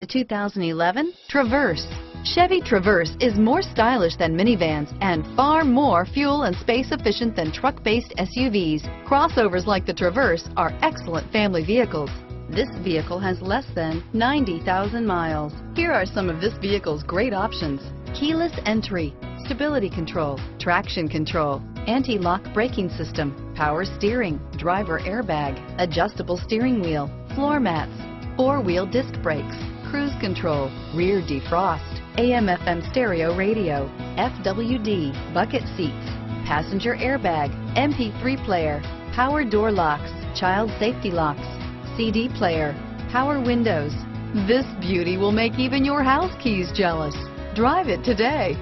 The 2011 Traverse. Chevy Traverse is more stylish than minivans and far more fuel and space efficient than truck-based SUVs. Crossovers like the Traverse are excellent family vehicles. This vehicle has less than 90,000 miles. Here are some of this vehicle's great options. Keyless entry, stability control, traction control, anti-lock braking system, power steering, driver airbag, adjustable steering wheel, floor mats, four-wheel disc brakes, cruise control, rear defrost, AM FM stereo radio, FWD, bucket seats, passenger airbag, MP3 player, power door locks, child safety locks, CD player, power windows. This beauty will make even your house keys jealous. Drive it today.